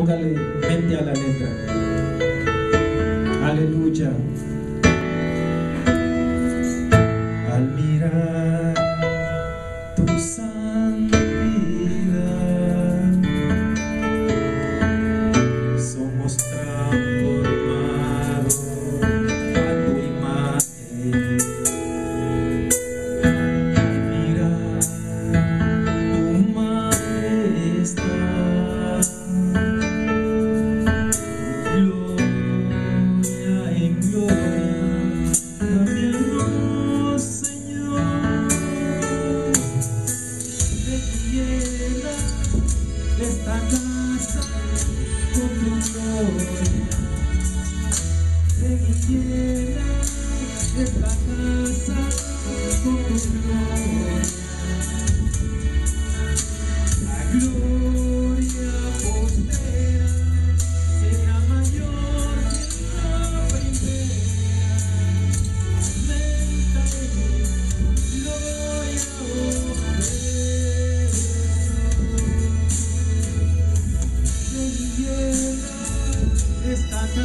Póngale mente a la letra. Aleluya. know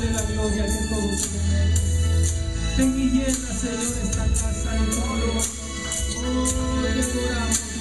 darle la gloria que todo Ven y llena, Señor, esta casa de todo. Oh, te adoramos.